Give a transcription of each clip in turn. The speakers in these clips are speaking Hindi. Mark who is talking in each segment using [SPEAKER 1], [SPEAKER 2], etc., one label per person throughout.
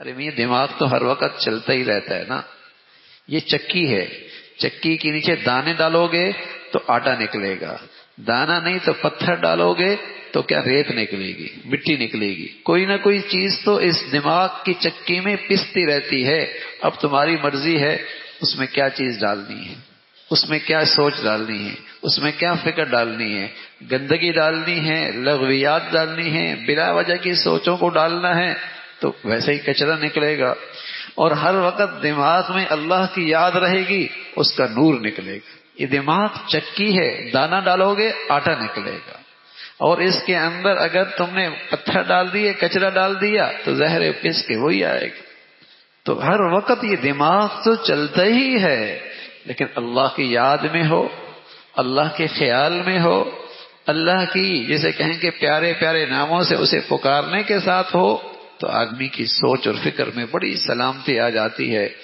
[SPEAKER 1] अरे मैं दिमाग तो हर वक्त चलता ही रहता है ना। ये चक्की है। चक्की के नीचे दाने डालोगे तो आटा निकलेगा। दाना नहीं तो पत्थर डालोगे तो क्या रेत निकलेगी, मिट्टी निकलेगी। कोई ना कोई चीज़ तो इस दिमाग की चक्की में पिसती रहती है। अब तुम्हारी मर्ज़ी है, उसमें क्या चीज़ डालनी है? उसमें क्या सोच डालनी है? उसमें क्या फ़िक्र डालनी है? गंदगी डालनी है, लघवियात डालनी है, बिना वजह की सोचों को डालना है। तो वैसे ही कचरा निकलेगा। और हर वक्त दिमाग में अल्लाह की याद रहेगी, उसका नूर निकलेगा। ये दिमाग चक्की है, दाना डालोगे, आटा निकलेगा। और इसके अंदर अगर तुमने पत्थर डाल दिए, कचरा डाल दिया तो जहर पिस के वही आएगा। तो हर वक्त ये दिमाग तो चलता ही है, लेकिन अल्लाह की याद में हो, अल्लाह के ख्याल में हो, अल्लाह की, जिसे कहेंगे प्यारे प्यारे नामों से उसे पुकारने के साथ हो तो आदमी की सोच और फ़िक्र में बड़ी सलामती आ जाती है।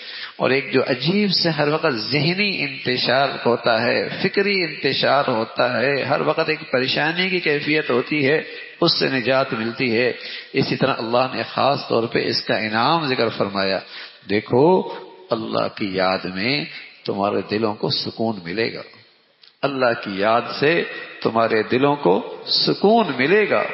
[SPEAKER 1] और एक जो अजीब से हर वक्त जहनी इंतशार होता है, फिक्री इंतशार होता है, हर वक्त एक परेशानी की कैफियत होती है, उससे निजात मिलती है। इसी तरह अल्लाह ने खास तौर पे इसका इनाम ज़िक्र फरमाया, देखो, अल्लाह की याद में तुम्हारे दिलों को सुकून मिलेगा। अल्लाह की याद से तुम्हारे दिलों को सुकून मिलेगा।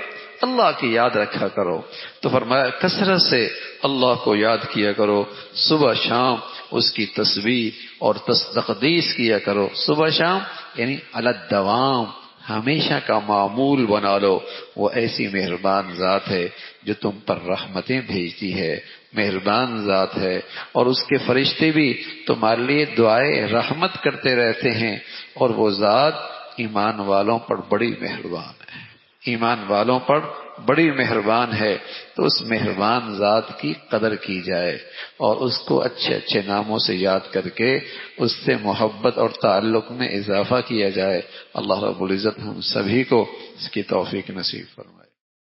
[SPEAKER 1] अल्लाह की याद रखा करो। तो फरमाया, कसरत से अल्लाह को याद किया करो। सुबह शाम उसकी तस्वीर और तकदीस किया करो। सुबह शाम, यानी अलग अलदवाम हमेशा का मामूल बना लो। वो ऐसी मेहरबान जात है जो तुम पर रहमतें भेजती है। मेहरबान जात है। और उसके फरिश्ते भी तुम्हारे लिए दुआए, रहमत करते रहते हैं। और वो जात ईमान वालों पर बड़ी मेहरबान है। ईमान वालों पर बड़ी मेहरबान है तो उस मेहरबान जात की कदर की जाए और उसको अच्छे अच्छे नामों से याद करके उससे मोहब्बत और ताल्लुक में इजाफा किया जाए। अल्लाह रबुल इज़्ज़त हम सभी को इसकी तौफीक नसीब फरमा